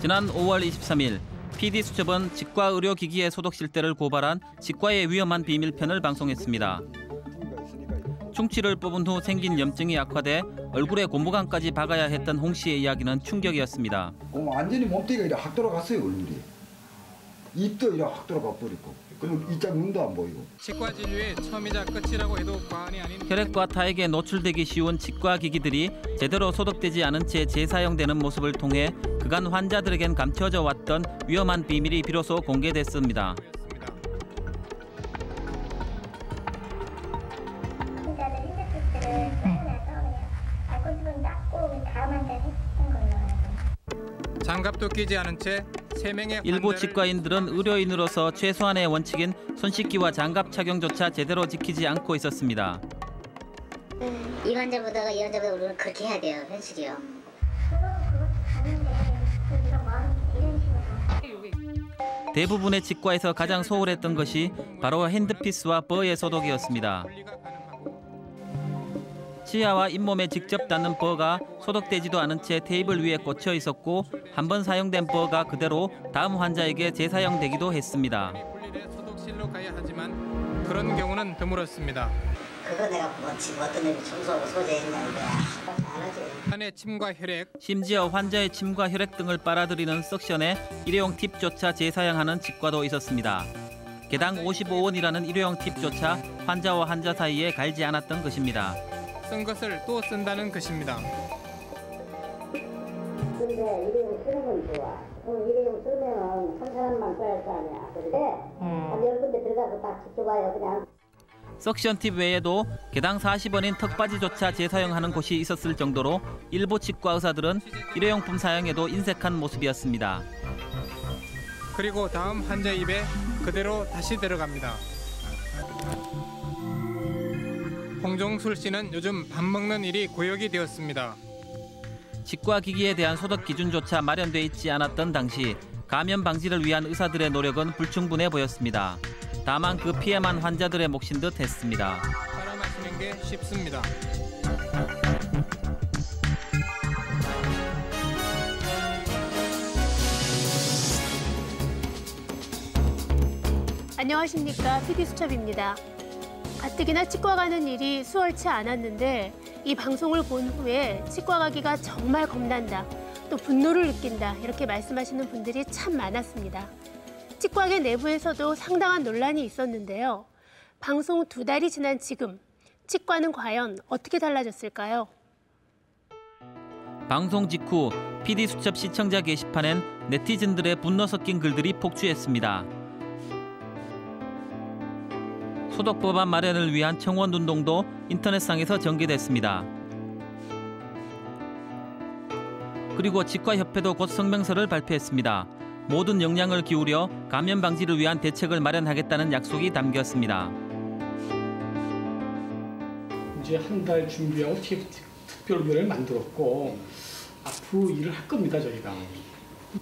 지난 5월 23일 PD수첩은 치과 의료기기의 소독 실태를 고발한 치과의 위험한 비밀편을 방송했습니다. 충치를 뽑은 후 생긴 염증이 악화돼 얼굴에 고무관까지 박아야 했던 홍 씨의 이야기는 충격이었습니다. 어, 완전히 몸뚱이가 이렇게 확 돌아갔어요 얼굴이. 입도 이렇게 확 돌아가 버리고. 그리고 이쪽 눈도 안 보이고. 치과 진료의 처음이자 끝이라고 해도 과언이 아닌 혈액과 타액에 노출되기 쉬운 치과 기기들이 제대로 소독되지 않은 채 재사용되는 모습을 통해 그간 환자들에겐 감춰져 왔던 위험한 비밀이 비로소 공개됐습니다. 걸로 장갑도 끼지 않은 채 일부 치과인들은 의료인으로서 최소한의 원칙인 손 씻기와 장갑 착용조차 제대로 지키지 않고 있었습니다. 이 환자보다가 이 환자보다 우리는 그렇게 해야 돼요 현실이요. 대부분의 치과에서 가장 소홀했던 것이 바로 핸드피스와 버의 소독이었습니다. 치아와 잇몸에 직접 닿는 버가 소독되지도 않은 채 테이블 위에 꽂혀 있었고 한 번 사용된 버가 그대로 다음 환자에게 재사용되기도 했습니다. 소독실로 가야 하지만 그런 경우는 드물었습니다. 그거 내가 뭐 지금 어떤 놈이 청소하고 소재했냐 이거야. 안 하지. 한의 침과 혈액, 심지어 환자의 침과 혈액 등을 빨아들이는 석션에 일회용 팁조차 재사용하는 치과도 있었습니다. 개당 55원이라는 일회용 팁조차 환자와 환자 사이에 갈지 않았던 것입니다. 쓴 것을 또 쓴다는 것입니다. 근데 일회용 쓰는 건 좋아. 그럼 일회용 쓰면은 한 사람만 써야 할 거 아니야. 그래? 한열 군데 들어가서 딱 지켜봐요 그냥. 석션 팁 외에도 개당 40원인 턱받이조차 재사용하는 곳이 있었을 정도로 일부 치과 의사들은 일회용품 사용에도 인색한 모습이었습니다. 그리고 다음 환자 입에 그대로 다시 들어갑니다. 홍종술 씨는 요즘 밥 먹는 일이 고역이 되었습니다. 치과 기기에 대한 소독 기준조차 마련돼 있지 않았던 당시 감염 방지를 위한 의사들의 노력은 불충분해 보였습니다. 다만 그 피해만 환자들의 몫인 듯 했습니다. 따라 마시는 게 쉽습니다. 안녕하십니까 PD수첩입니다. 가뜩이나 치과 가는 일이 수월치 않았는데 이 방송을 본 후에 치과 가기가 정말 겁난다. 또 분노를 느낀다. 이렇게 말씀하시는 분들이 참 많았습니다. 치과계 내부에서도 상당한 논란이 있었는데요. 방송 두 달이 지난 지금 치과는 과연 어떻게 달라졌을까요? 방송 직후 PD 수첩 시청자 게시판엔 네티즌들의 분노 섞인 글들이 폭주했습니다. 소독 법안 마련을 위한 청원 운동도 인터넷상에서 전개됐습니다. 그리고 치과협회도 곧 성명서를 발표했습니다. 모든 역량을 기울여 감염 방지를 위한 대책을 마련하겠다는 약속이 담겼습니다. 이제 한 달 준비하고 TF 특별위원회를 만들었고 앞으로 일을 할 겁니다 저희가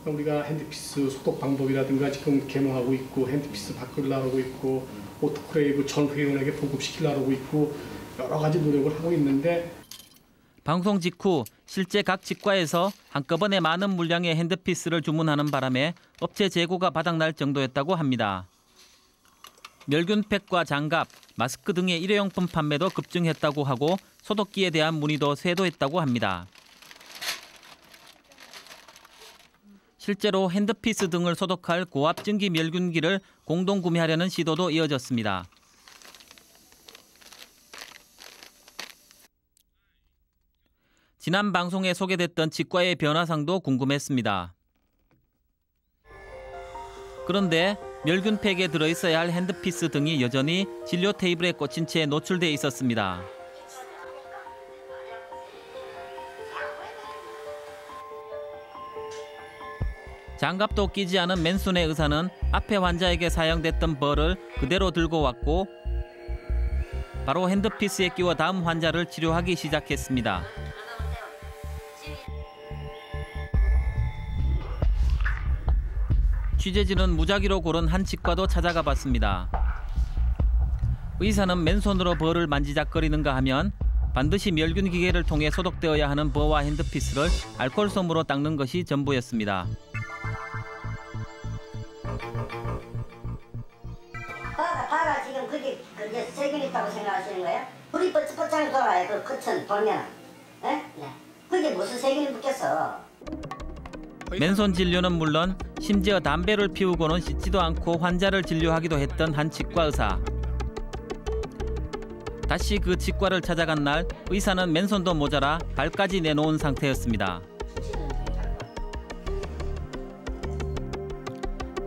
우리가 handpiece 소독 방법이라든가 지금 계몽하고 있고 handpiece 바꾸려고 하고 있고 autoclave 전 회원에게 보급시키려고 있고 여러 가지 노력을 하고 있는데 방송 직후 실제 각 치과에서 한꺼번에 많은 물량의 핸드피스를 주문하는 바람에 업체 재고가 바닥날 정도였다고 합니다. 멸균팩과 장갑, 마스크 등의 일회용품 판매도 급증했다고 하고 소독기에 대한 문의도 쇄도했다고 합니다. 실제로 핸드피스 등을 소독할 고압 증기 멸균기를 공동 구매하려는 시도도 이어졌습니다. 지난 방송에 소개됐던 치과의 변화상도 궁금했습니다. 그런데 멸균팩에 들어있어야 할 핸드피스 등이 여전히 진료 테이블에 꽂힌 채 노출돼 있었습니다. 장갑도 끼지 않은 맨손의 의사는 앞에 환자에게 사용됐던 벌을 그대로 들고 왔고 바로 핸드피스에 끼워 다음 환자를 치료하기 시작했습니다. 취재진은 무작위로 고른 한 치과도 찾아가 봤습니다. 의사는 맨손으로 벌을 만지작거리는가 하면 반드시 멸균 기계를 통해 소독되어야 하는 버와 핸드피스를 알코올솜으로 닦는 것이 전부였습니다. 지금 그게, 세균 있다고 생각하시는 거예요? 불이 뻗쩍뻗쩍 돌아요. 그 끝은 돌면. 예? 네. 그게 무슨 세균이 붙겠어? 맨손 진료는 물론 심지어 담배를 피우고는 씻지도 않고 환자를 진료하기도 했던 한 치과 의사. 다시 그 치과를 찾아간 날 의사는 맨손도 모자라 발까지 내놓은 상태였습니다.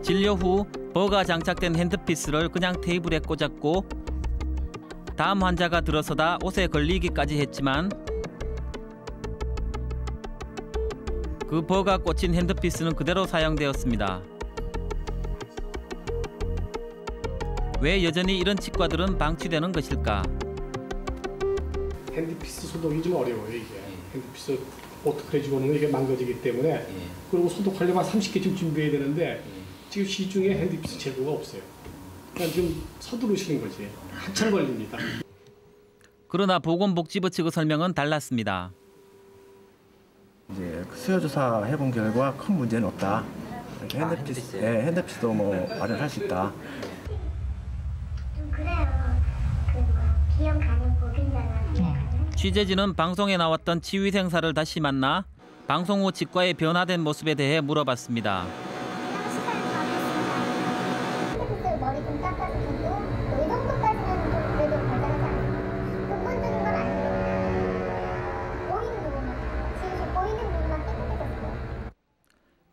진료 후 bur가 장착된 handpiece를 그냥 테이블에 꽂았고 다음 환자가 들어서다 옷에 걸리기까지 했지만 그 bur가 꽂힌 handpiece는 그대로 사용되었습니다. 왜 여전히 이런 치과들은 방치되는 것일까? handpiece 소독이 좀 어려워요 이게. handpiece 어떻게 해주고는 이게 망가지기 때문에 그리고 소독하려면 30개쯤 준비해야 되는데 지금 시중에 핸드피스 재고가 없어요. 그러니까 좀 서두르시는 거지. 한참 걸립니다. 그러나 보건복지부 측의 설명은 달랐습니다. 이제 수요 조사 해본 결과 큰 문제는 없다. 이렇게 핸드피스, 예, 핸드피스도 뭐 마련할 수 있다. 가능 보균자나 비용 취재진은 방송에 나왔던 치위생사를 다시 만나 방송 후 치과의 변화된 모습에 대해 물어봤습니다.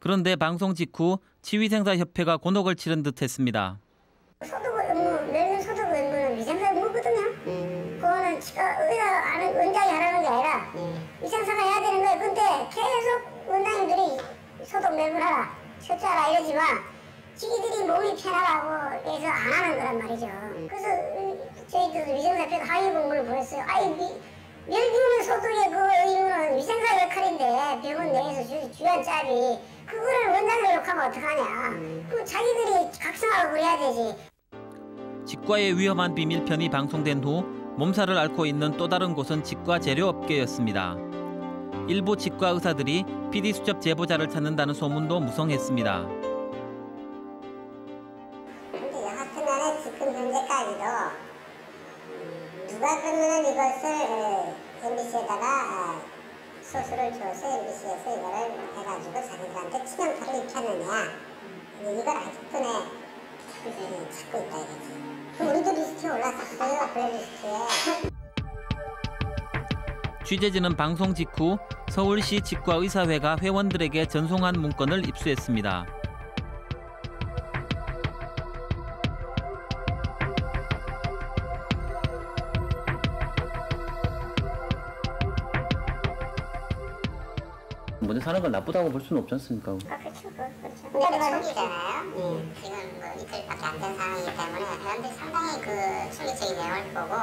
그런데 방송 직후 치위생사 협회가 곤혹을 치른 듯했습니다. 소독 의무, 매일 소독 의무는 위생사 의무거든요. 그거는 치과 의사 아는 원장이 하라는 게 아니라 위생사가 해야 되는 거예요. 근데 계속 원장님들이 소독 매일 하라, 철저하라 이러지만 지기들이 몸이 편하라고 해서 안 하는 거란 말이죠. 그래서 저희들 위생사협회가 항의 공문을 보냈어요. 아이 미, 멸균 소독의 그 의무는 위생사 역할인데 병원 내에서 주, 주한 짭이 그거를 원장들 욕하면 어떡하냐. 그 자기들이 각성하고 그래야 되지. 치과의 위험한 비밀편이 방송된 후 몸살을 앓고 있는 또 다른 곳은 치과 재료업계였습니다. 일부 치과 의사들이 PD 수첩 제보자를 찾는다는 소문도 무성했습니다. 근데 여하튼 간에 지금 현재까지도 누가 그러면 이것을 MBC에다가 소스를 줘서 MBC에서 이거를 해가지고 자기들한테 치명타를 입혔느냐 이걸 아직도 내 찾고 있다 이거지. 우리도 리스트에 올랐었어요 블랙리스트에. 취재진은 방송 직후 서울시 치과의사회가 회원들에게 전송한 문건을 입수했습니다. 먼저 사는 건 나쁘다고 볼 수는 없지 않습니까? 아 그렇죠 그렇죠 근데 초기잖아요 지금 뭐 이틀밖에 안 된 상황이기 때문에 회원들이 상당히 그 충격적인 내용을 보고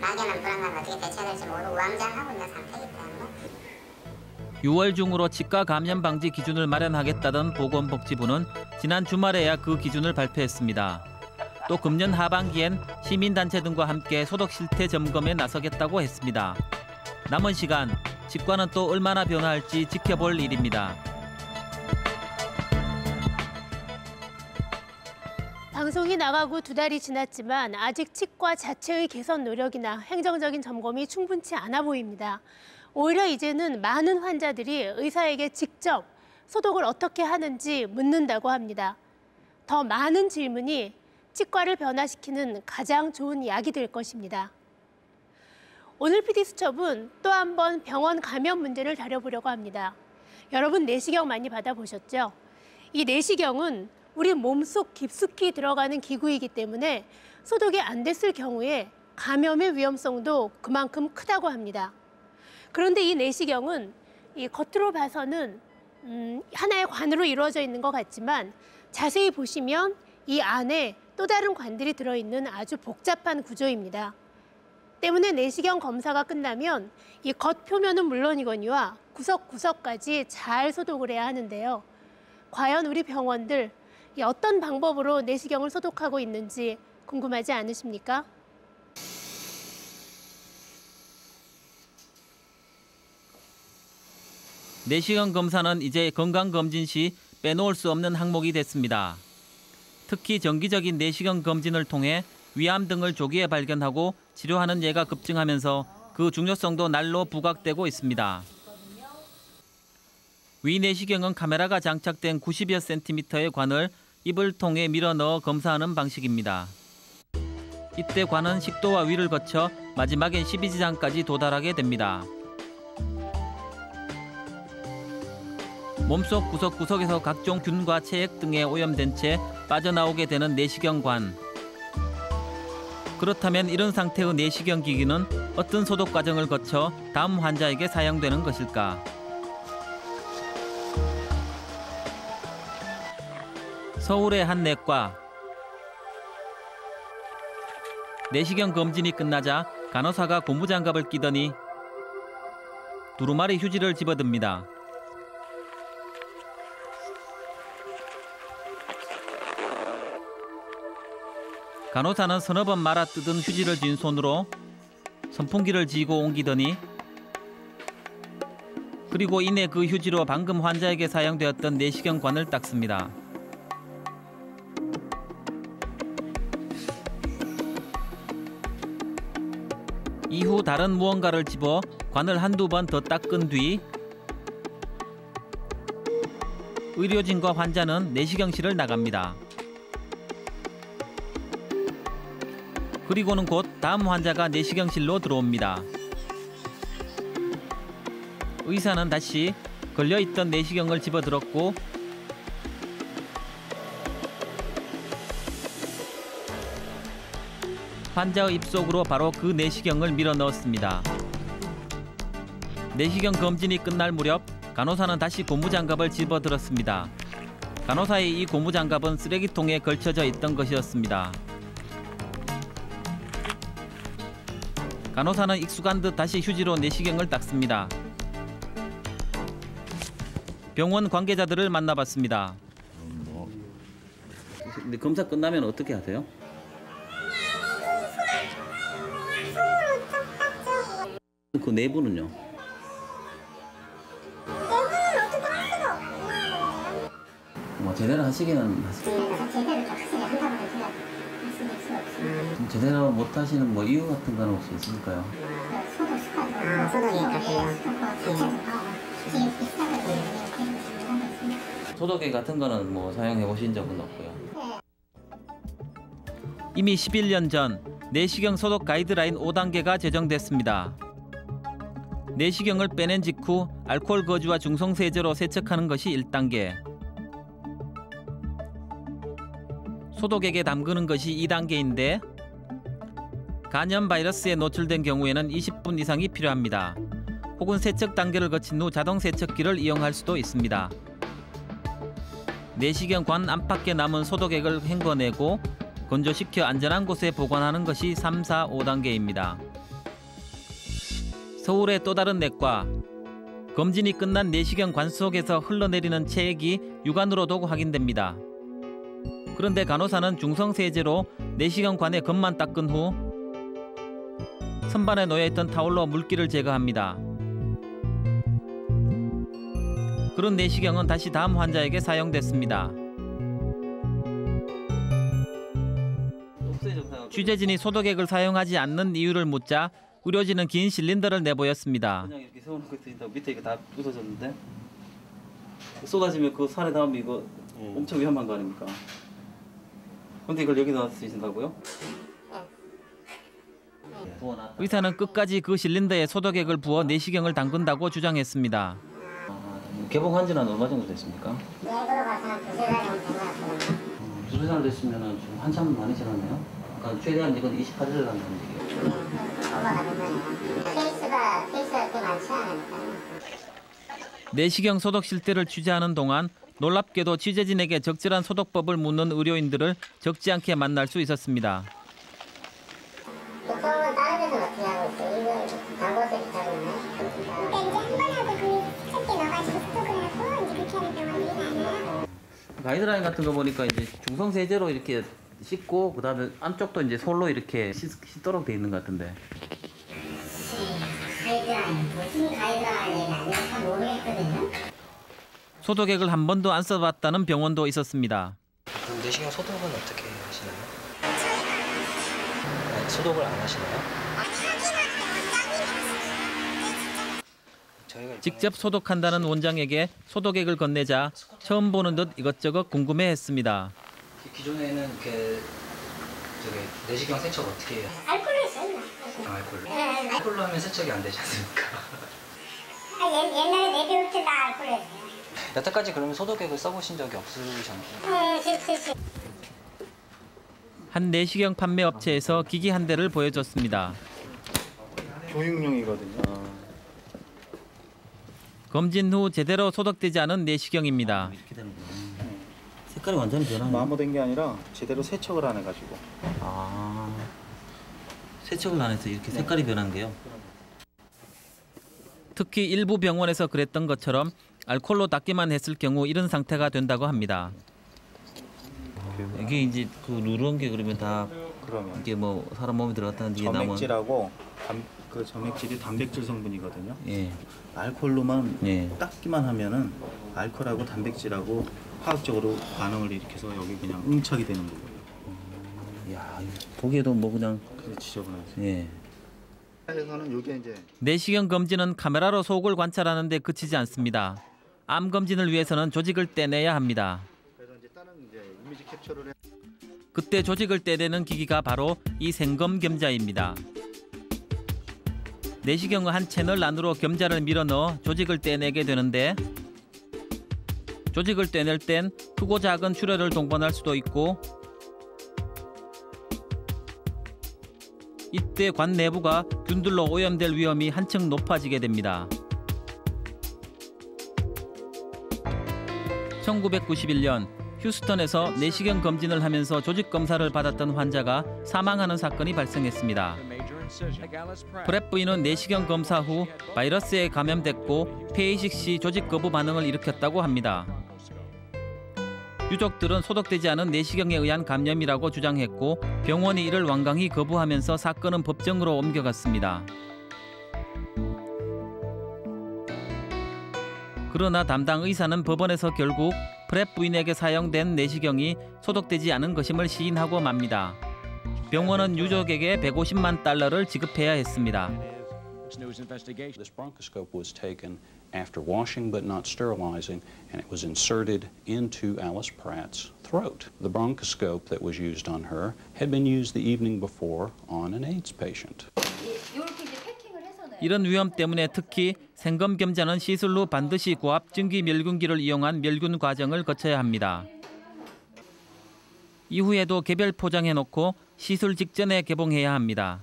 막연한 불안감을 어떻게 대처해야 될지 모르고 우왕좌왕하고 있는 상태이기 때문에 6월 중으로 치과 감염 방지 기준을 마련하겠다던 보건복지부는 지난 주말에야 그 기준을 발표했습니다. 또 금년 하반기엔 시민단체 등과 함께 소독 실태 점검에 나서겠다고 했습니다. 남은 시간 치과는 또 얼마나 변화할지 지켜볼 일입니다. 방송이 나가고 두 달이 지났지만 아직 치과 자체의 개선 노력이나 행정적인 점검이 충분치 않아 보입니다. 오히려 이제는 많은 환자들이 의사에게 직접 소독을 어떻게 하는지 묻는다고 합니다. 더 많은 질문이 치과를 변화시키는 가장 좋은 약이 될 것입니다. 오늘 PD 수첩은 또 한 번 병원 감염 문제를 다뤄보려고 합니다. 여러분 내시경 많이 받아보셨죠? 이 내시경은 우리 몸속 깊숙이 들어가는 기구이기 때문에 소독이 안 됐을 경우에 감염의 위험성도 그만큼 크다고 합니다. 그런데 이 내시경은 이 겉으로 봐서는 음, 하나의 관으로 이루어져 있는 것 같지만 자세히 보시면 이 안에 또 다른 관들이 들어있는 아주 복잡한 구조입니다. 때문에 내시경 검사가 끝나면 이 겉 표면은 물론이거니와 구석구석까지 잘 소독을 해야 하는데요. 과연 우리 병원들 이 어떤 방법으로 내시경을 소독하고 있는지 궁금하지 않으십니까? 내시경 검사는 이제 건강검진 시 빼놓을 수 없는 항목이 됐습니다. 특히 정기적인 내시경 검진을 통해 위암 등을 조기에 발견하고 치료하는 예가 급증하면서 그 중요성도 날로 부각되고 있습니다. 위 내시경은 카메라가 장착된 90여 센티미터의 관을 입을 통해 밀어 넣어 검사하는 방식입니다. 이때 관은 식도와 위를 거쳐 마지막엔 십이지장까지 도달하게 됩니다. 몸속 구석구석에서 각종 균과 체액 등에 오염된 채 빠져나오게 되는 내시경관. 그렇다면 이런 상태의 내시경 기기는 어떤 소독 과정을 거쳐 다음 환자에게 사용되는 것일까? 서울의 한 내과 내시경 검진이 끝나자 간호사가 고무장갑을 끼더니 두루마리 휴지를 집어듭니다. 간호사는 서너 번 말아 뜯은 휴지를 쥔 손으로 선풍기를 쥐고 옮기더니 그리고 이내 그 휴지로 방금 환자에게 사용되었던 내시경관을 닦습니다. 이후 다른 무언가를 집어 관을 한두 번 더 닦은 뒤 의료진과 환자는 내시경실을 나갑니다. 그리고는 곧 다음 환자가 내시경실로 들어옵니다. 의사는 다시 걸려있던 내시경을 집어들었고 환자의 입속으로 바로 그 내시경을 밀어 넣었습니다. 내시경 검진이 끝날 무렵 간호사는 다시 고무장갑을 집어들었습니다. 간호사의 이 고무장갑은 쓰레기통에 걸쳐져 있던 것이었습니다. 간호사는 익숙한 듯 다시 휴지로 내시경을 닦습니다. 병원 관계자들을 만나봤습니다. 근데 검사 끝나면 어떻게 하세요? 그 내부는요? 뭐 제대로 하시기는 하시- 제대로 확실히 한다고 제가 말씀드릴 수 없습니다. 좀 제대로 못 하시는 뭐 이유 같은 건 혹시 있을까요? 아, 소독이 있군요. 지금 비싸게 소독기 같은 거는 뭐 사용해 보신 적은 없고요. 이미 11년 전 내시경 소독 가이드라인 5단계가 제정됐습니다. 내시경을 빼낸 직후 알코올 거주와 중성 세제로 세척하는 것이 1단계. 소독액에 담그는 것이 2단계인데 간염 바이러스에 노출된 경우에는 20분 이상이 필요합니다. 혹은 세척 단계를 거친 후 자동 세척기를 이용할 수도 있습니다. 내시경 관 안팎에 남은 소독액을 헹궈내고 건조시켜 안전한 곳에 보관하는 것이 3, 4, 5단계입니다. 서울의 또 다른 내과 검진이 끝난 내시경 관 속에서 흘러내리는 체액이 육안으로도 확인됩니다. 그런데 간호사는 중성세제로 내시경 관의 겉만 닦은 후 선반에 놓여있던 타올로 물기를 제거합니다. 그런 내시경은 다시 다음 환자에게 사용됐습니다. 취재진이 소독액을 사용하지 않는 이유를 묻자 의료진은 긴 실린더를 내보였습니다. 그냥 이렇게 세워놓고 있으니까 밑에 이게 다 부서졌는데 쏟아지면 그 살에 닿으면 이거 엄청 위험한 거 아닙니까? 근데 이걸 여기다 쓰신다고요? 의사는 끝까지 그 실린더에 소독액을 부어 내시경을 담근다고 주장했습니다. 개봉한 지는 얼마 정도 됐습니까? 내부로 한 두세 달 정도 된것. 두세 달 됐으면 좀 한참 많이 지났네요. 그러니까 최대한 이건 28일을 넘는 얘기예요. 케이스가, 케이스가 꽤 많지 않으니까요. 내시경 소독 실태를 취재하는 동안 놀랍게도 취재진에게 적절한 소독법을 묻는 의료인들을 적지 않게 만날 수 있었습니다. 가이드라인 같은 거 보니까 이제 중성 세제로 이렇게 씻고 그다음에 안쪽도 이제 솔로 이렇게 씻, 씻도록 돼 있는 것 같은데. 소독액을 한 번도 안 써봤다는 병원도 있었습니다. 그 내시경 소독은 어떻게 하시나요? 아, 소독을 안 하시나요? 직접 소독한다는 원장에게 소독액을 건네자 처음 보는 듯 이것저것 궁금해했습니다. 기- 기존에는 이렇게 저기 내시경 세척 어떻게 해요? 알콜로 있었나? 아, 알콜로. 네, 네. 알콜로 하면 세척이 안 되지 않습니까? 아, 옛, 옛날에 내 배울 때다 알콜로 했어요. 여태까지 그러면 소독액을 써보신 적이 없으셨나요? 응, 그렇지. 한 내시경 판매 업체에서 기기 한 대를 보여줬습니다. 교육용이거든요. 검진 후 제대로 소독되지 않은 내시경입니다. 이렇게 되는구나. 색깔이 완전히 변하네. 마모된 게 아니라 제대로 세척을 안 해가지고. 아. 세척을 안 해서 이렇게 색깔이 변한 게요. 특히 일부 병원에서 그랬던 것처럼 알코올로 닦기만 했을 경우 이런 상태가 된다고 합니다. 이게 이제 그 누런 게 그러면 다 그러면 이게 뭐 사람 몸에 들어갔다는 뒤에 남은 점액질하고 단, 그 점액질이 단백질 성분이거든요. 예. 알코올로만 예. 닦기만 하면은 알코올하고 단백질하고 화학적으로 반응을 일으켜서 여기 그냥 응착이 되는 거예요. 야, 이거 보기에도 뭐 그냥 지저분하죠. 예. 그래서는 이게 이제 내시경 검진은 카메라로 속을 관찰하는 데 그치지 않습니다. 암 검진을 위해서는 조직을 떼내야 합니다. 그래서 이제 다른 이제 이미지 캡처를 해. 그때 조직을 떼내는 기기가 바로 이 생검 겸자입니다. 내시경은 한 채널 안으로 겸자를 밀어 넣어 조직을 떼내게 되는데 조직을 떼낼 땐 크고 작은 출혈을 동반할 수도 있고 이때 관 내부가 균들로 오염될 위험이 한층 높아지게 됩니다. 1991년 휴스턴에서 내시경 검진을 하면서 조직 검사를 받았던 환자가 사망하는 사건이 발생했습니다. 프랩 부인은 내시경 검사 후 바이러스에 감염됐고 폐이식 시 조직 거부 반응을 일으켰다고 합니다. 유족들은 소독되지 않은 내시경에 의한 감염이라고 주장했고 병원이 이를 완강히 거부하면서 사건은 법정으로 옮겨갔습니다. 그러나 담당 의사는 법원에서 결국 프랩 부인에게 사용된 내시경이 소독되지 않은 것임을 시인하고 맙니다. 병원은 유족에게 150만 달러를 지급해야 했습니다. This bronchoscope was taken after washing but not sterilizing, and it was inserted into Alice Pratt's throat. The bronchoscope that was used on her had been used the evening before on an AIDS patient. 이런 위험 때문에 특히 생검 겸자는 시술 후 반드시 고압 증기 멸균기를 이용한 멸균 과정을 거쳐야 합니다. 이후에도 개별 포장해 놓고 시술 직전에 개봉해야 합니다.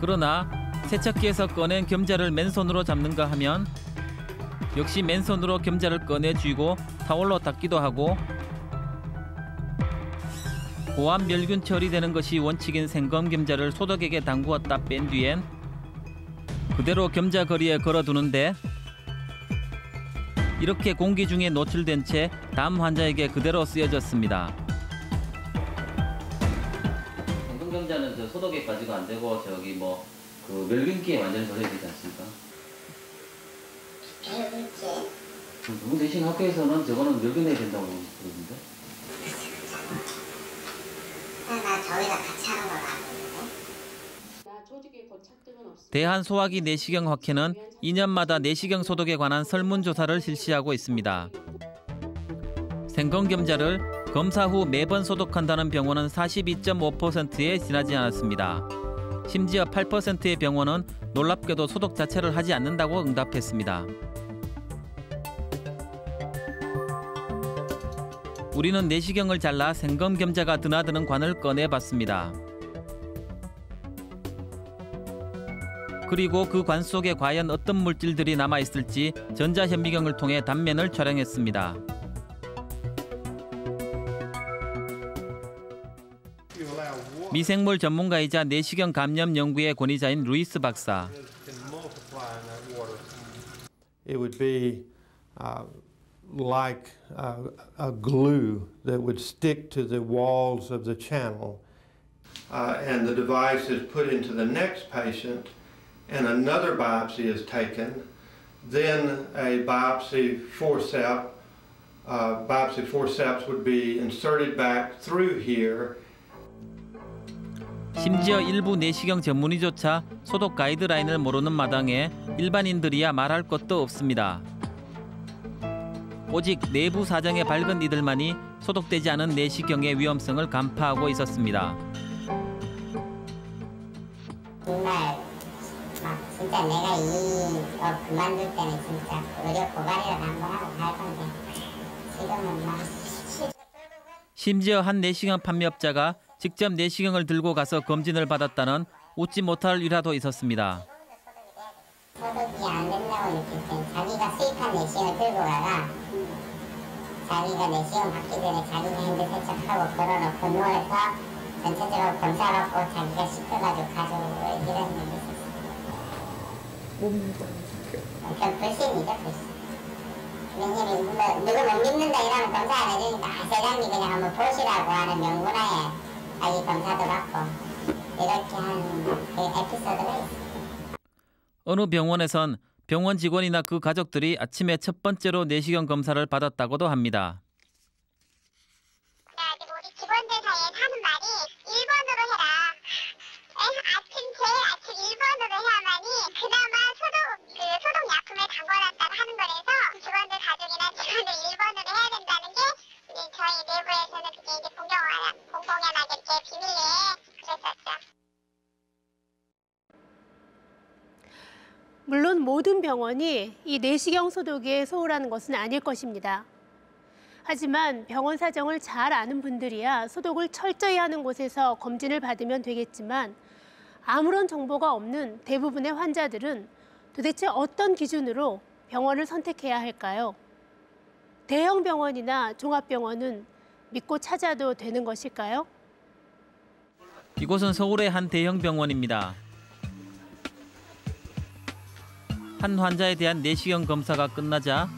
그러나 세척기에서 꺼낸 겸자를 맨손으로 잡는가 하면 역시 맨손으로 겸자를 꺼내 쥐고 타올로 닦기도 하고 고압 멸균 처리되는 것이 원칙인 생검 겸자를 소독액에 담구었다 뺀 뒤엔 그대로 겸자 거리에 걸어두는데 이렇게 공기 중에 노출된 채 다음 환자에게 그대로 쓰여졌습니다. 생검 겸자는 저 소독액 가지고 안 되고 저기 뭐 그 멸균기에 완전히 절여야 되지 않습니까? 배우겠지. 누구 내신 학교에서는 저거는 멸균해야 된다고 그러던데. 나 저기다 같이 하는 걸 알고 있는데. 대한소화기 내시경 학회는 2년마다 내시경 소독에 관한 설문조사를 실시하고 있습니다. 생검겸자를 검사 후 매번 소독한다는 병원은 42.5%에 지나지 않았습니다. 심지어 8%의 병원은 놀랍게도 소독 자체를 하지 않는다고 응답했습니다. 우리는 내시경을 잘라 생검겸자가 드나드는 관을 꺼내봤습니다. 그리고 그 관 속에 과연 어떤 물질들이 남아 있을지 전자현미경을 통해 단면을 촬영했습니다. 미생물 전문가이자 내시경 감염 연구의 권위자인 루이스 박사. It would be uh, like uh, a glue that would stick to the walls of the channel. Uh, and the device is put into the next patient, and another biopsy is taken. Then a biopsy forceps, uh, biopsy forceps would be inserted back through here. 심지어 일부 내시경 전문의조차 소독 가이드라인을 모르는 마당에 일반인들이야 말할 것도 없습니다. 오직 내부 사정에 밝은 이들만이 소독되지 않은 내시경의 위험성을 간파하고 있었습니다. 정말 막 진짜 내가 이거 그만둘 때는 진짜 의료 고발이라도 한번 하고 갈 건데 지금은 막 심지어 한 내시경 판매업자가 직접 내시경을 들고 가서 검진을 받았다는 웃지 못할 일화도 있었습니다. 소독이 안 된다고 느낄 땐 자기가 수입한 내시경을 들고 가가 자기가 내시경 받기 전에 자기가 핸드 세척하고 걸어놓고 누워서 전체적으로 검사받고 자기가 씻어가지고 가지고 이런 일이 있었어요. 그냥 불신이죠 불신. 왜냐면 뭐, 누구 못 믿는다 이러면 검사 안 해주니까 아, 세장님 그냥 한번 보시라고 하는 명분하에 자기 검사도 받고 이렇게 하는 그 에피소드가 있어요. 어느 병원에선 병원 직원이나 그 가족들이 아침에 첫 번째로 내시경 검사를 받았다고도 합니다. 직원들 사이에 하는 말이 1번으로 해라. 아침 제일 아침 1번으로 해야만이 그나마 소독 그 소독 약품을 담궈놨다고 하는 거라서 직원들 가족이나 직원들 1번으로 해야 된다는 게 저희 내부에서는 그게 이제 공공 공공연하게 비밀리에 그랬었죠. 물론 모든 병원이 이 내시경 소독에 소홀하는 것은 아닐 것입니다. 하지만 병원 사정을 잘 아는 분들이야 소독을 철저히 하는 곳에서 검진을 받으면 되겠지만 아무런 정보가 없는 대부분의 환자들은 도대체 어떤 기준으로 병원을 선택해야 할까요? 대형 병원이나 종합병원은 믿고 찾아도 되는 것일까요? 이곳은 서울의 한 대형 병원입니다. 한 환자에 대한 내시경 검사가 끝나자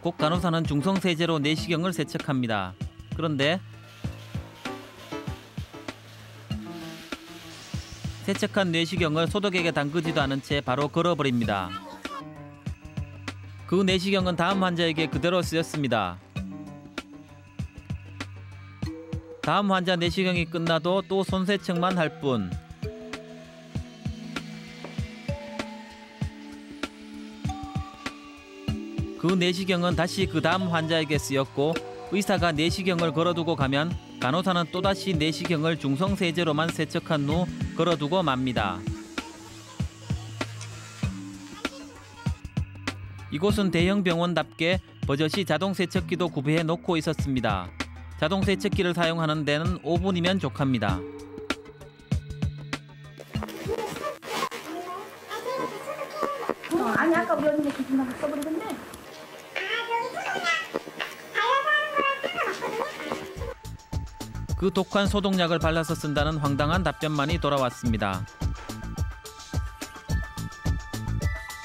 곧 간호사는 중성세제로 내시경을 세척합니다. 그런데 세척한 내시경을 소독액에 담그지도 않은 채 바로 걸어버립니다. 그 내시경은 다음 환자에게 그대로 쓰였습니다. 다음 환자 내시경이 끝나도 또 손세척만 할 뿐. 그 내시경은 다시 그 다음 환자에게 쓰였고 의사가 내시경을 걸어두고 가면 간호사는 또다시 내시경을 중성세제로만 세척한 후 걸어두고 맙니다. 이곳은 대형 병원답게 버젓이 자동 세척기도 구비해 놓고 있었습니다. 자동 세척기를 사용하는 데는 5분이면 족합니다. 아니 아까 우리 언니 기준만 써버리던데 그 독한 소독약을 발라서 쓴다는 황당한 답변만이 돌아왔습니다.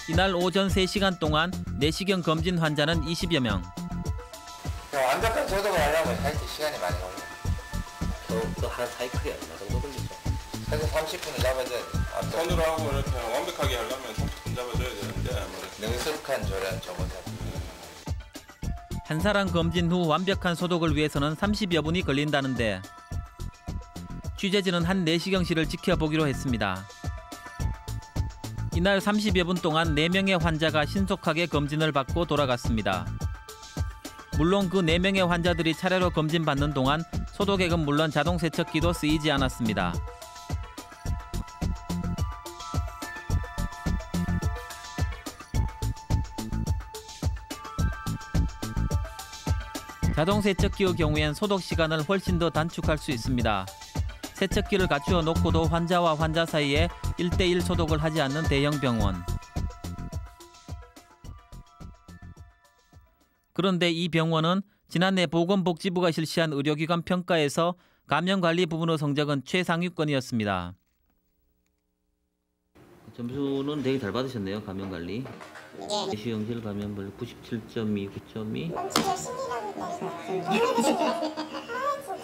이날 오전 3시간 동안 내시경 검진 환자는 20여 명. 완벽한 소독을 하려면 사실 시간이 많이 걸려요. 또한 사이클이 얼마 정도 걸리죠? 그래서 30분을 잡아줘야 돼. 손으로 하고 이렇게 완벽하게 하려면 30분 잡아줘야 되는데 뭐 능숙한 조련 저보다. 한 사람 검진 후 완벽한 소독을 위해서는 30여 분이 걸린다는데 취재진은 한 내시경실을 지켜보기로 했습니다. 이날 30여 분 동안 4명의 환자가 신속하게 검진을 받고 돌아갔습니다. 물론 그 4명의 환자들이 차례로 검진받는 동안 소독액은 물론 자동 세척기도 쓰이지 않았습니다. 자동 세척기의 경우엔 소독 시간을 훨씬 더 단축할 수 있습니다. 세척기를 갖추어 놓고도 환자와 환자 사이에 1대1 소독을 하지 않는 대형 병원. 그런데 이 병원은 지난해 보건복지부가 실시한 의료기관 평가에서 감염관리 부분의 성적은 최상위권이었습니다. 점수는 되게 잘 받으셨네요. 감염 관리. 네. 내시경실 감염 97.2, 9.2. 진짜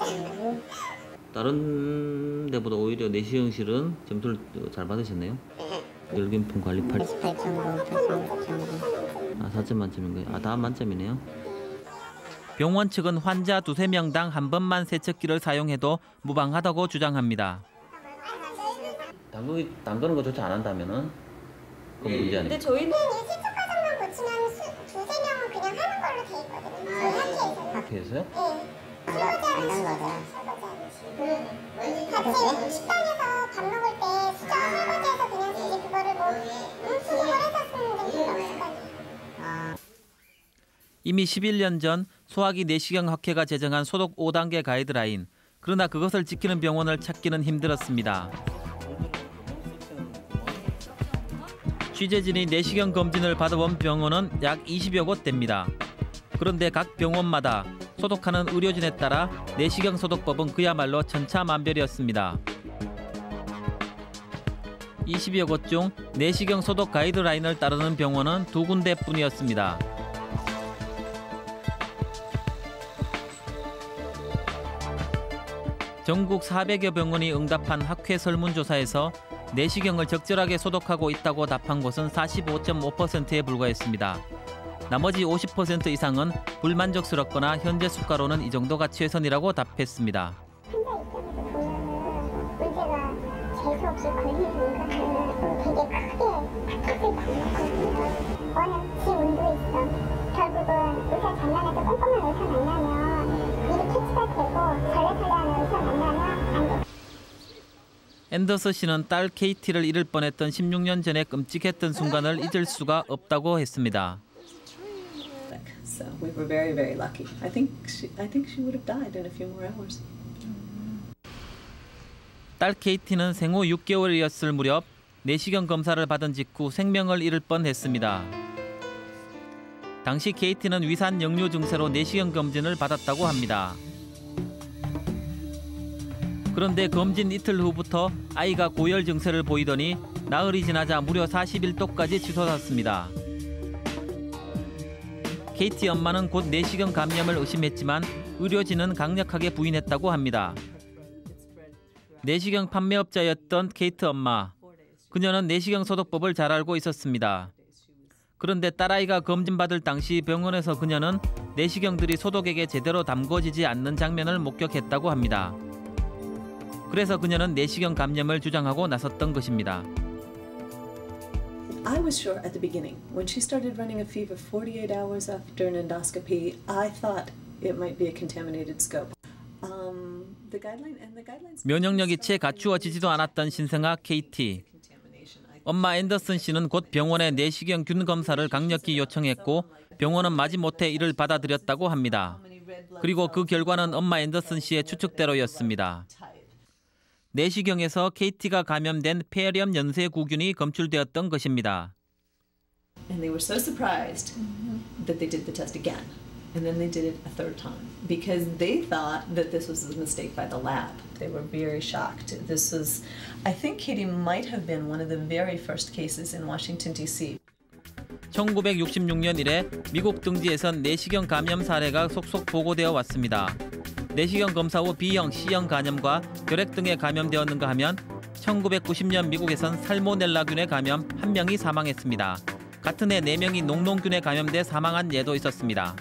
신이라고 다른 데보다 오히려 내시경실은 점수를 잘 받으셨네요. 열균풍 관리 8. 88.9, 아, 4점 만점인가요? 아, 다 만점이네요. 병원 측은 환자 두세 명당 한 번만 세척기를 사용해도 무방하다고 주장합니다. 당근이 담그는 거 조차 안 한다면은 그건 문제 아니에요. 근데 저희는 일시적 과정만 거치면 수, 두세 명은 그냥 하는 걸로 돼 있거든요. 저희 학교에서는. 학교에서요? 네. 설거지하는 같이 식당에서 밥 먹을 때 수저 설거지해서 그냥 쓰지 그거를 뭐 응, 수습을 해서 쓰는 게 없을 거 아니에요. 이미 11년 전 소화기 내시경 학회가 제정한 소독 5단계 가이드라인. 그러나 그것을 지키는 병원을 찾기는 힘들었습니다. 취재진이 내시경 검진을 받아본 병원은 약 20여 곳 됩니다. 그런데 각 병원마다 소독하는 의료진에 따라 내시경 소독법은 그야말로 천차만별이었습니다. 20여 곳 중 내시경 소독 가이드라인을 따르는 병원은 두 군데뿐이었습니다. 전국 400여 병원이 응답한 학회 설문조사에서 내시경을 적절하게 소독하고 있다고 답한 곳은 45.5%에 불과했습니다. 나머지 50% 이상은 불만족스럽거나 현재 수가로는 이 정도가 최선이라고 답했습니다. 앤더스 씨는 딸 케이티를 잃을 뻔했던 16년 전의 끔찍했던 순간을 잊을 수가 없다고 했습니다. So we were very, very lucky. I think she, I think she would have died in a few more hours. 딸 케이티는 생후 6개월이었을 무렵 내시경 검사를 받은 직후 생명을 잃을 뻔했습니다. 당시 케이티는 위산 역류 증세로 내시경 검진을 받았다고 합니다. 그런데 검진 이틀 후부터 아이가 고열 증세를 보이더니 나흘이 지나자 무려 41도까지 치솟았습니다. 케이티 엄마는 곧 내시경 감염을 의심했지만 의료진은 강력하게 부인했다고 합니다. 내시경 판매업자였던 케이트 엄마. 그녀는 내시경 소독법을 잘 알고 있었습니다. 그런데 딸아이가 검진받을 당시 병원에서 그녀는 내시경들이 소독액에 제대로 담궈지지 않는 장면을 목격했다고 합니다. 그래서 그녀는 내시경 감염을 주장하고 나섰던 것입니다. I was sure at the beginning, when she started running a fever 48 hours after an endoscopy, I thought it might be a contaminated scope. Um, the guideline and the guidelines. 면역력이 채 갖추어지지도 않았던 신생아 KT. 엄마 앤더슨 씨는 곧 병원에 내시경 균 검사를 강력히 요청했고 병원은 마지못해 이를 받아들였다고 합니다. 그리고 그 결과는 엄마 앤더슨 씨의 추측대로였습니다. 내시경에서 KT가 감염된 폐렴 연쇄구균이 검출되었던 것입니다. And they were so surprised that they did the test again. And then they did it a third time because they thought that this was a mistake by the lab. They were very shocked. This was, I think Katie might have been one of the very first cases in Washington, D.C. 1966년 이래 미국 등지에선 내시경 감염 사례가 속속 보고되어 왔습니다. 내시경 검사 후 B형, C형 감염과 결핵 등에 감염되었는가 하면 1990년 미국에선 살모넬라균에 감염 한 명이 사망했습니다. 같은 해 4명이 농농균에 감염돼 사망한 예도 있었습니다.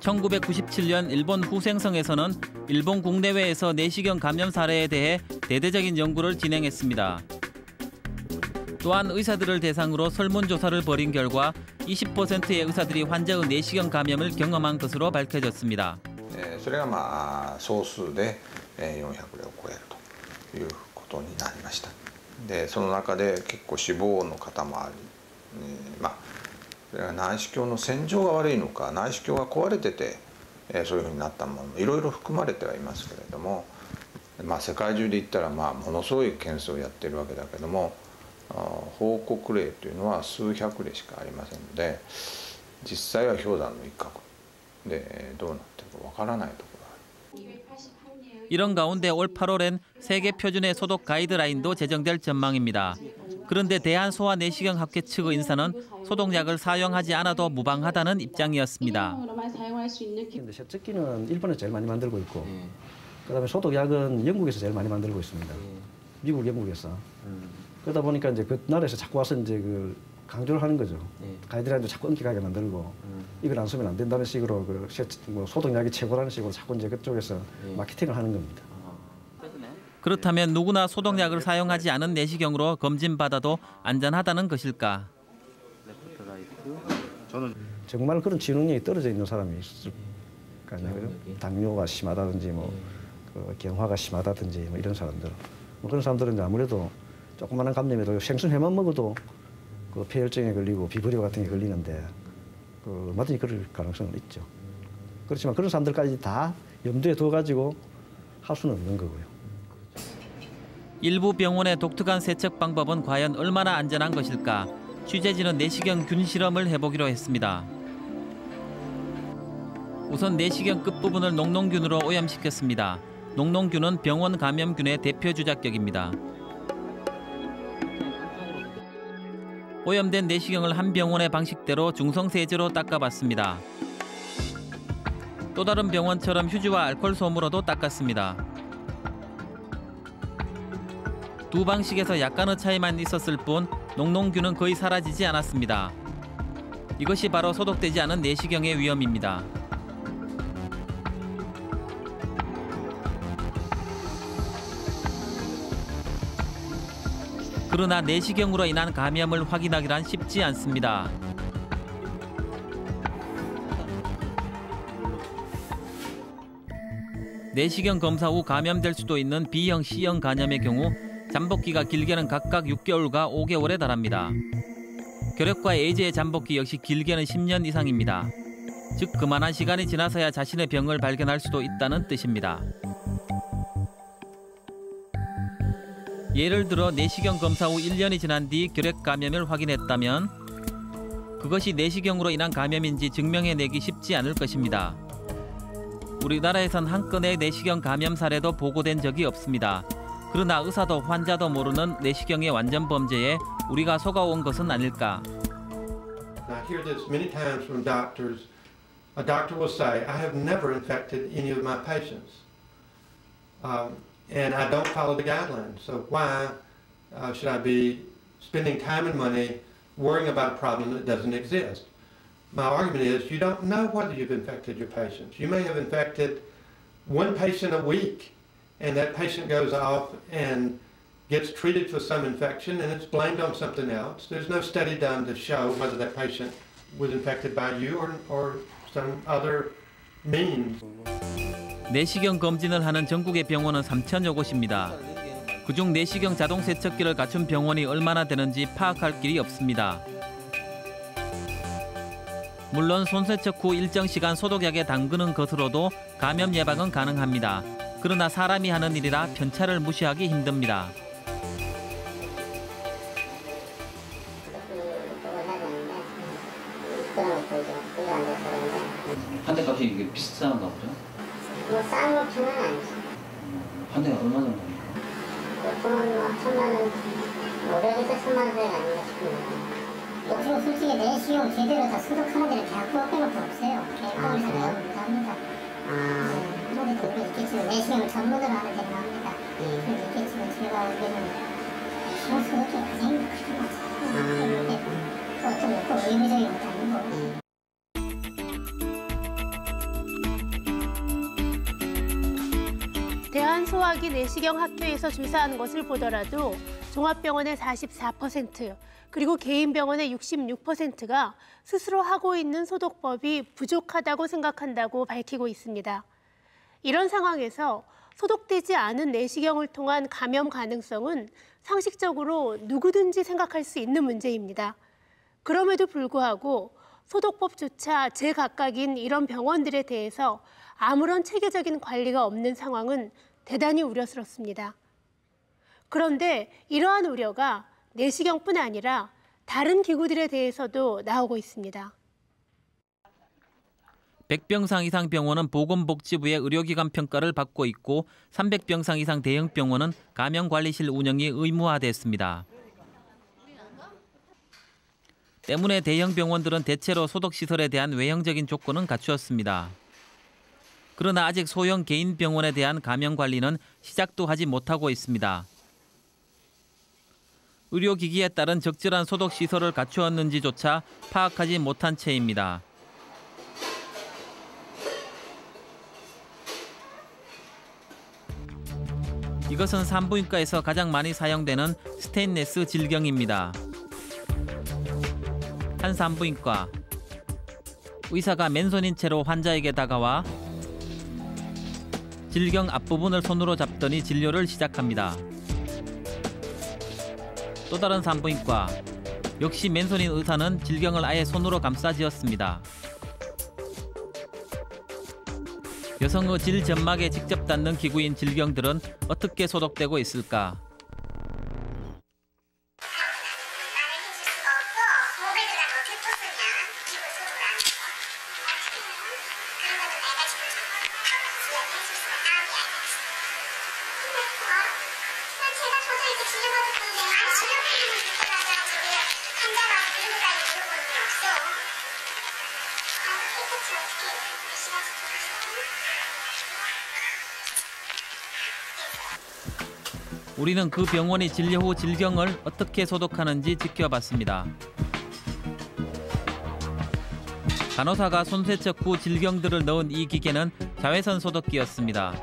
1997년 일본 후생성에서는 일본 국내외에서 내시경 감염 사례에 대해 대대적인 연구를 진행했습니다. 또한 의사들을 대상으로 설문조사를 벌인 결과 20%의 의사들이 환자의 내시경 감염을 경험한 것으로 밝혀졌습니다. えそれがまあ総数で400例を超えるということになりました。でその中で結構死亡の方もあり、えまあそれが内視鏡の洗浄が悪いのか内視鏡が壊れてて、えそういうふうになったものいろいろ含まれてはいますけれども、まあ、世界中で言ったらまあものすごい件数をやってるわけだけども報告例というのは数百例しかありませんので実際は氷山の一角 でえーどうなってるかわからないところ 이런 가운데 올 8월엔 세계 표준의 소독 가이드라인도 제정될 전망입니다. 그 그런데 대한소아내시경학회 측의 인사는 소독약을 사용하지 않아도 무방하다는 입장이었습니다. 근데 세척기는 일본에서 제일 많이 만들고 있고 그다음에 소독약은 영국에서 제일 많이 만들고 있습니다. 미국, 영국에서. 그러다 보니까 이제 그 나라에서 자꾸 와서 이제 그 강조를 하는 거죠. 가이드라인도 자꾸 엄격하게 만들고 이걸 안 쓰면 안 된다는 식으로 그 뭐 소독약이 최고라는 식으로 자꾸 이제 그쪽에서 마케팅을 하는 겁니다. 그렇다면 누구나 소독약을 사용하지 않은 내시경으로 검진받아도 안전하다는 것일까? 저는 정말 그런 지능력이 떨어져 있는 사람이 있을 거 아니에요. 당뇨가 심하다든지 뭐 그 경화가 심하다든지 뭐 이런 사람들. 뭐 그런 사람들은 아무래도 조그마한 감염에도 생선 회만 먹어도 그 폐혈증에 걸리고 비브리오 같은 게 걸리는데 그 얼마든지 그럴 가능성은 있죠. 그렇지만 그런 사람들까지 다 염두에 둬 가지고 할 수는 없는 거고요. 일부 병원의 독특한 세척 방법은 과연 얼마나 안전한 것일까? 취재진은 내시경 균 실험을 해보기로 했습니다. 우선 내시경 끝부분을 녹농균으로 오염시켰습니다. 녹농균은 병원 감염균의 대표 주작격입니다. 오염된 내시경을 한 병원의 방식대로 중성세제로 닦아봤습니다. 또 다른 병원처럼 휴지와 알코올 솜으로도 닦았습니다. 두 방식에서 약간의 차이만 있었을 뿐 녹농균은 거의 사라지지 않았습니다. 이것이 바로 소독되지 않은 내시경의 위험입니다. 그러나 내시경으로 인한 감염을 확인하기란 쉽지 않습니다. 내시경 검사 후 감염될 수도 있는 B형, C형 간염의 경우 잠복기가 길게는 각각 6개월과 5개월에 달합니다. 결핵과 에이즈의 잠복기 역시 길게는 10년 이상입니다. 즉 그만한 시간이 지나서야 자신의 병을 발견할 수도 있다는 뜻입니다. 예를 들어 내시경 검사 후 1년이 지난 뒤 결핵 감염을 확인했다면 그것이 내시경으로 인한 감염인지 증명해내기 쉽지 않을 것입니다. 우리나라에선 한 건의 내시경 감염 사례도 보고된 적이 없습니다. 그러나 의사도 환자도 모르는 내시경의 완전 범죄에 우리가 속아온 것은 아닐까. A doctor will say, I have never infected any of my patients. Um, and I don't follow the guidelines. So why uh, should I be spending time and money worrying about a problem that doesn't exist? My argument is you don't know whether you've infected your patients. You may have infected one patient a week, and that patient goes off and gets treated for some infection and it's blamed on something else. There's no study done to show whether that patient was infected by you or, or some other means. 내시경 검진을 하는 전국의 병원은 3천여 곳입니다. 그중 내시경 자동 세척기를 갖춘 병원이 얼마나 되는지 파악할 길이 없습니다. 물론 손세척 후 일정 시간 소독약에 담그는 것으로도 감염 예방은 가능합니다. 그러나 사람이 하는 일이라 편차를 무시하기 힘듭니다. 값이 이게 비싼가 보죠? 뭐싼 편은 아니지. 한 대가 얼마 정도? 보통은 뭐 천만 원, 500에서 천만 원 사이가 아닌가 싶습니다. 요즘 솔직히 내시경 제대로 다 소독하는 데는 대학교 빼놓고 없어요. 개인공에서 배우고 못합니다. 아무래도 그게 있겠지만 내시경을 전문으로 하는 데는 합니다. 그게 있겠지만 제가 알기로는 내시경 소독이 가장 크게 맞아요. 그것도 뭐꼭 의무적인 것도 아니고. 소화기 내시경 학회에서 조사한 것을 보더라도 종합병원의 44% 그리고 개인 병원의 66%가 스스로 하고 있는 소독법이 부족하다고 생각한다고 밝히고 있습니다. 이런 상황에서 소독되지 않은 내시경을 통한 감염 가능성은 상식적으로 누구든지 생각할 수 있는 문제입니다. 그럼에도 불구하고 소독법조차 제각각인 이런 병원들에 대해서 아무런 체계적인 관리가 없는 상황은 대단히 우려스럽습니다. 그런데 이러한 우려가 내시경뿐 아니라 다른 기구들에 대해서도 나오고 있습니다. 100병상 이상 병원은 보건복지부의 의료기관 평가를 받고 있고 300병상 이상 대형 병원은 감염관리실 운영이 의무화됐습니다. 때문에 대형 병원들은 대체로 소독 시설에 대한 외형적인 조건은 갖추었습니다. 그러나 아직 소형 개인 병원에 대한 감염 관리는 시작도 하지 못하고 있습니다. 의료기기에 따른 적절한 소독 시설을 갖추었는지조차 파악하지 못한 채입니다. 이것은 산부인과에서 가장 많이 사용되는 스테인레스 질경입니다. 한 산부인과 의사가 맨손인 채로 환자에게 다가와 질경 앞부분을 손으로 잡더니 진료를 시작합니다. 또 다른 산부인과 역시 맨손인 의사는 질경을 아예 손으로 감싸지었습니다. 여성의 질 점막에 직접 닿는 기구인 질경들은 어떻게 소독되고 있을까? 우리는 그 병원이 진료 후 질경을 어떻게 소독하는지 지켜봤습니다. 간호사가 손 세척 후 질경들을 넣은 이 기계는 자외선 소독기였습니다.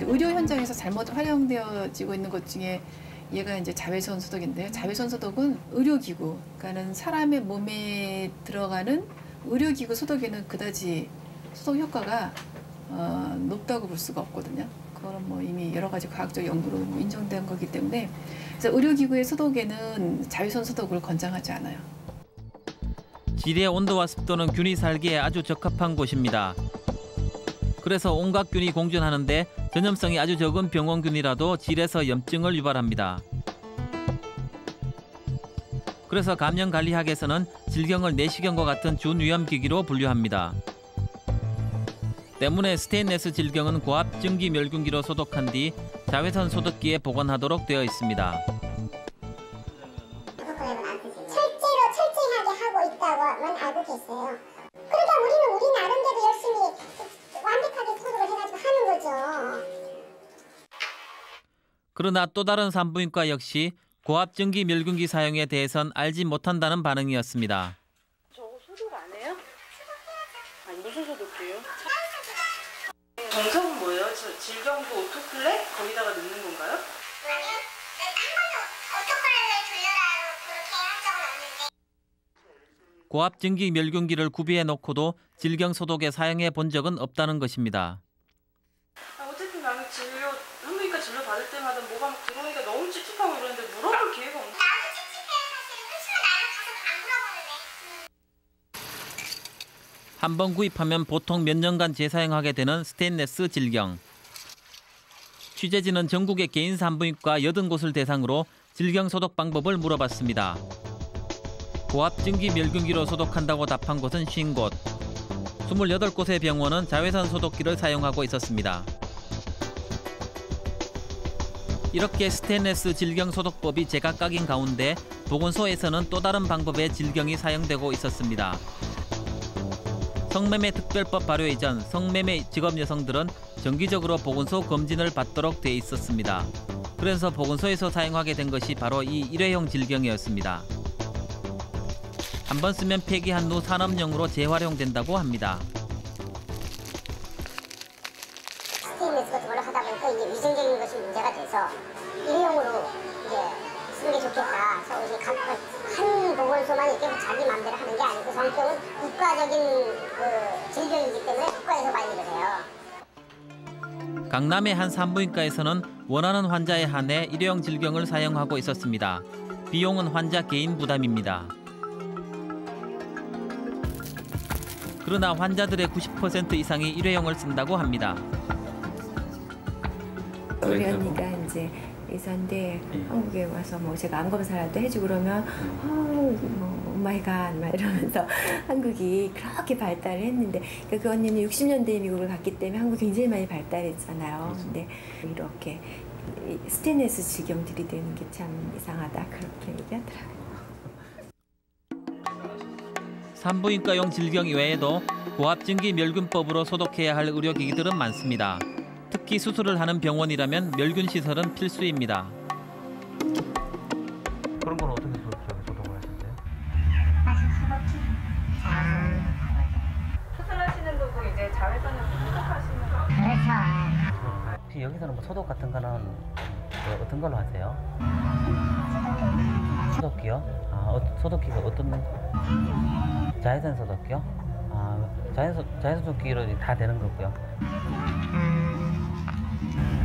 의료 현장에서 잘못 활용되어지고 있는 것 중에 얘가 이제 자외선 소독인데요. 자외선 소독은 의료기구, 그러니까는 사람의 몸에 들어가는 의료기구 소독에는 그다지 소독 효과가 어, 높다고 볼 수가 없거든요. 그거는 뭐 이미 여러 가지 과학적 연구로 뭐 인정된 거기 때문에 그래서 의료기구의 소독에는 자외선 소독을 권장하지 않아요. 질의 온도와 습도는 균이 살기에 아주 적합한 곳입니다. 그래서 온갖 균이 공존하는데 전염성이 아주 적은 병원균이라도 질에서 염증을 유발합니다. 그래서 감염관리학에서는 질경을 내시경과 같은 준위험기기로 분류합니다. 때문에 스테인레스 질경은 고압 증기 멸균기로 소독한 뒤 자외선 소독기에 보관하도록 되어 있습니다. 실제로 철저하게 하고 있다고만 알고 계세요. 그러니까 우리는 우리 나름대로 열심히 완벽하게 소독을 해가지고 하는 거죠. 그러나 또 다른 산부인과 역시 고압 증기 멸균기 사용에 대해선 알지 못한다는 반응이었습니다. 저거 소독 안 해요? 아니 무슨 소독해요? 정석은 뭐예요? 저 질경도 오토클레 거기다가 넣는 건가요? 고압 증기 멸균기를 구비해 놓고도 질경 소독에 사용해 본 적은 없다는 것입니다. 한 번 구입하면 보통 몇 년간 재사용하게 되는 스테인레스 질경. 취재진은 전국의 개인 산부인과 80곳을 대상으로 질경 소독 방법을 물어봤습니다. 고압 증기 멸균기로 소독한다고 답한 곳은 50곳. 28곳의 병원은 자외선 소독기를 사용하고 있었습니다. 이렇게 스테인레스 질경 소독법이 제각각인 가운데 보건소에서는 또 다른 방법의 질경이 사용되고 있었습니다. 성매매 특별법 발효 이전 성매매 직업 여성들은 정기적으로 보건소 검진을 받도록 돼 있었습니다. 그래서 보건소에서 사용하게 된 것이 바로 이 일회용 질경이었습니다. 한 번 쓰면 폐기한 후 산업용으로 재활용된다고 합니다. 강남의 한 산부인과에서는 원하는 환자에 한해 일회용 질경을 사용하고 있었습니다. 비용은 환자 개인 부담입니다. 그러나 환자들의 90% 이상이 일회용을 쓴다고 합니다. 우리 언니가 이제 의사인데 한국에 와서 뭐 제가 암 검사라도 해주고 그러면 어 뭐 oh my god 막 이러면서 한국이 그렇게 발달을 했는데 그러니까 그 언니는 60년대에 미국을 갔기 때문에 한국이 굉장히 많이 발달했잖아요. 근데 이렇게 이 스테인레스 직영 들이대는 게 참 이상하다 그렇게 얘기하더라고요. 산부인과용 질경 외에도 고압증기 멸균법으로 소독해야 할 의료기기들은 많습니다. 특히 수술을 하는 병원이라면 멸균 시설은 필수입니다. 그런 건 어떻게 이제 자외선을 소독하시는 거. 그렇죠. 혹시 여기서는 뭐 소독 같은 거는 그 어떤 걸로 하세요? 소독기요? 아, 어, 소독기가 어떤 자외선 소독기요? 아, 자외선 자외선 소독기로 다 되는 거고요.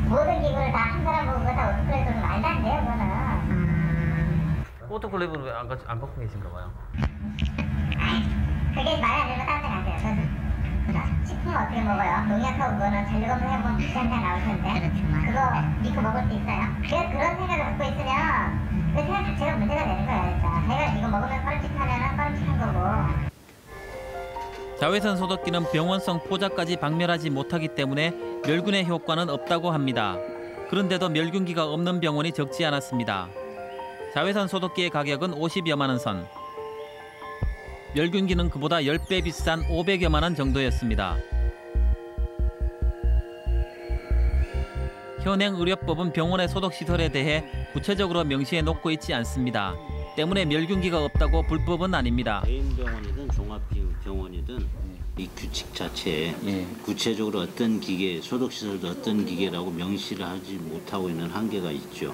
모든 기구를 다 한 사람 보고 다 오토클레이브는 말도 안 돼요, 그거는. 오토클레이브는 왜안 안 받고 계신가 봐요. 그게 말안 되면 딴데 가 식품 어떻게 먹어요? 농약하고 그거는 전력 검사 해보면 비싼 데 나올 텐데. 그거 믿고 먹을 수 있어요? 그래서 그런 생각을 갖고 있으면 그 생각 자체가 문제가 되는 거야, 일단. 내가 이거 먹으면 뻘짓하면은 뻘짓한 거고. 자외선 소독기는 병원성 포자까지 박멸하지 못하기 때문에 멸균의 효과는 없다고 합니다. 그런데도 멸균기가 없는 병원이 적지 않았습니다. 자외선 소독기의 가격은 50여만 원 선. 멸균기는 그보다 10배 비싼 500여만 원 정도였습니다. 현행 의료법은 병원의 소독 시설에 대해 구체적으로 명시해 놓고 있지 않습니다. 때문에 멸균기가 없다고 불법은 아닙니다. 개인 병원이든 종합병원이든 이 규칙 자체에 구체적으로 어떤 기계, 소독시설도 어떤 기계라고 명시를 하지 못하고 있는 한계가 있죠.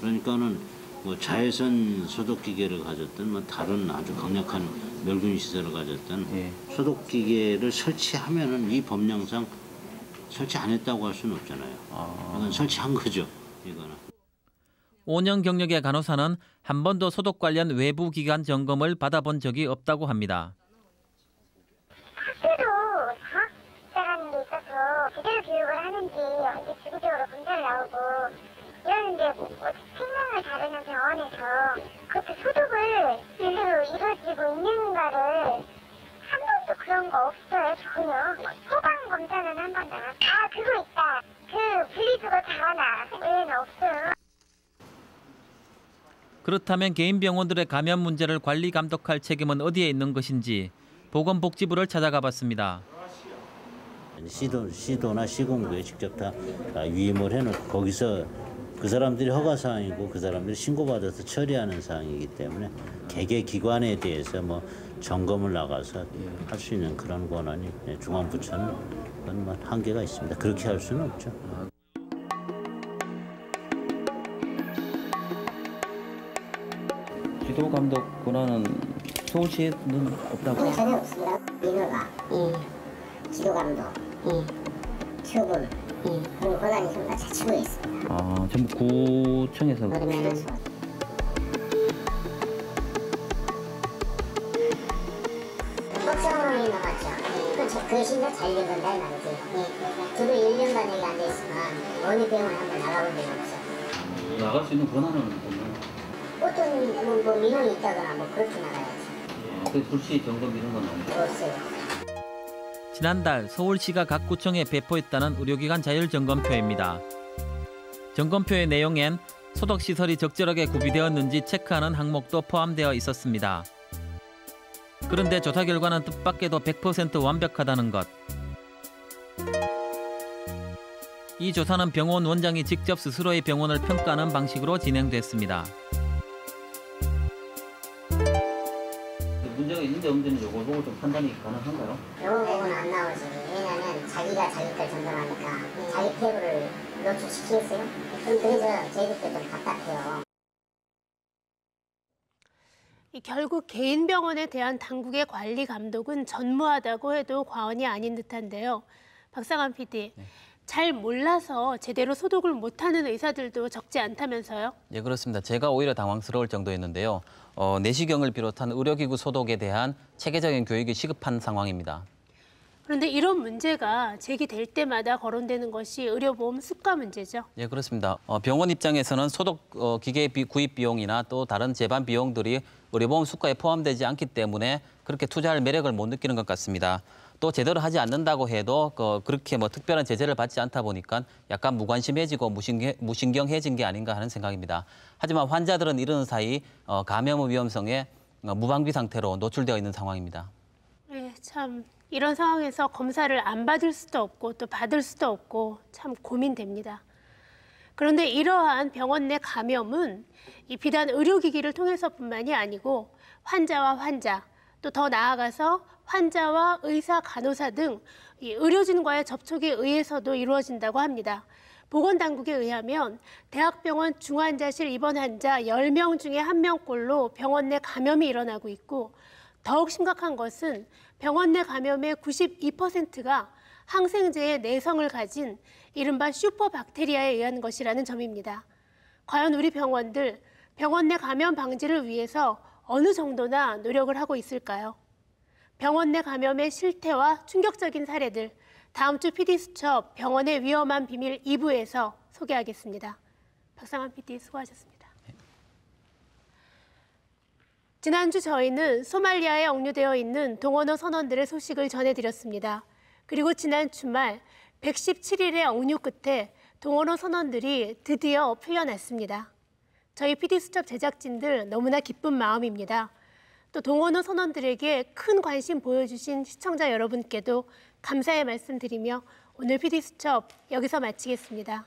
그러니까는 뭐 자외선 소독 기계를 가졌든 뭐 다른 아주 강력한 멸균 시설을 가졌든 소독 기계를 설치하면은 이 법령상 설치 안 했다고 할 수는 없잖아요. 이건 설치한 거죠. 이거는. 5년 경력의 간호사는 한 번도 소독 관련 외부 기관 점검을 받아본 적이 없다고 합니다. 학교도 장학자라는 게 있어서 제대로 교육을 하는지 이제 주기적으로 검사를 나오고 이러는데 뭐 생명을 다루는 병원에서 그렇게 소독을 제대로 이루어지고 있는가를 한 번도 그런 거 없어요 전혀. 소방 검사는 한 번도 아 그거 있다. 그 분리수거 잘하나? 외에는 없어요. 그렇다면 개인 병원들의 감염 문제를 관리 감독할 책임은 어디에 있는 것인지 보건복지부를 찾아가 봤습니다. 시도, 시도나 시공부에 직접 다, 다 위임을 해놓고 거기서 그 사람들이 허가 사항이고 그 사람들이 신고받아서 처리하는 사항이기 때문에 개개 기관에 대해서 뭐 점검을 나가서 할 수 있는 그런 권한이 예, 중앙부처는 그건 뭐 한계가 있습니다. 그렇게 할 수는 없죠. 지도 감독 권한은 서울시에는 없다고? 전혀 없습니다 민호가 지도 감독 교분 권한이 전부 다 자치구에 있습니다 아, 전부 구청에서 법정이 나갔죠. 그, 저- 그 신경 잘 읽은다 이 말이지. 예. 저도 1년간 여기 앉아있으면 어느 병원 한번 나가본 적이 없어. 나갈 수 있는 권한은 없나요? 어떤 뭐, 뭐 민원이 있다거나 뭐 그렇게 나가야지. 그 불시 점검 이런 건 없나요? 없어요. 지난달 서울시가 각 구청에 배포했다는 의료기관 자율 점검표입니다. 점검표의 내용엔 소독시설이 적절하게 구비되었는지 체크하는 항목도 포함되어 있었습니다. 그런데 조사 결과는 뜻밖에도 100% 완벽하다는 것. 이 조사는 병원 원장이 직접 스스로의 병원을 평가하는 방식으로 진행됐습니다. 문제가 있는데 없는지는 요걸 보고 좀 판단이 가능한가요? 영어 보고는 안 나오지. 왜냐면 자기가 자기 걸 전담하니까 자기 피부를 노출시키겠어요? 좀 그래서 저희들도 좀 답답해요. 이 결국 개인 병원에 대한 당국의 관리 감독은 전무하다고 해도 과언이 아닌 듯한데요. 박상환 PD, 잘 몰라서 제대로 소독을 못하는 의사들도 적지 않다면서요? 예, 그렇습니다. 제가 오히려 당황스러울 정도였는데요. 어, 내시경을 비롯한 의료기구 소독에 대한 체계적인 교육이 시급한 상황입니다. 그런데 이런 문제가 제기될 때마다 거론되는 것이 의료보험 수가 문제죠. 예, 그렇습니다. 어, 병원 입장에서는 소독 어, 기계 비, 구입 비용이나 또 다른 재반 비용들이 의료보험 수가에 포함되지 않기 때문에 그렇게 투자할 매력을 못 느끼는 것 같습니다. 또 제대로 하지 않는다고 해도 그 그렇게 뭐 특별한 제재를 받지 않다 보니까 약간 무관심해지고 무신경, 무신경해진 게 아닌가 하는 생각입니다. 하지만 환자들은 이러는 사이 어, 감염 위험성에 어, 무방비 상태로 노출되어 있는 상황입니다. 네, 참 이런 상황에서 검사를 안 받을 수도 없고 또 받을 수도 없고 참 고민됩니다. 그런데 이러한 병원 내 감염은 이 비단 의료기기를 통해서뿐만이 아니고 환자와 환자 또 더 나아가서 환자와 의사, 간호사 등이 의료진과의 접촉에 의해서도 이루어진다고 합니다. 보건당국에 의하면 대학병원 중환자실 입원 환자 10명 중에 1명꼴로 병원 내 감염이 일어나고 있고 더욱 심각한 것은 병원 내 감염의 92%가 항생제의 내성을 가진 이른바 슈퍼박테리아에 의한 것이라는 점입니다. 과연 우리 병원들 병원 내 감염 방지를 위해서 어느 정도나 노력을 하고 있을까요? 병원 내 감염의 실태와 충격적인 사례들 다음 주 PD수첩 병원의 위험한 비밀 2부에서 소개하겠습니다. 박상환 PD 수고하셨습니다. 지난주 저희는 소말리아에 억류되어 있는 동원어 선원들의 소식을 전해드렸습니다. 그리고 지난 주말 117일의 억류 끝에 동원어 선원들이 드디어 풀려났습니다. 저희 PD수첩 제작진들 너무나 기쁜 마음입니다. 또 동원어 선원들에게 큰 관심 보여주신 시청자 여러분께도 감사의 말씀 드리며 오늘 PD수첩 여기서 마치겠습니다.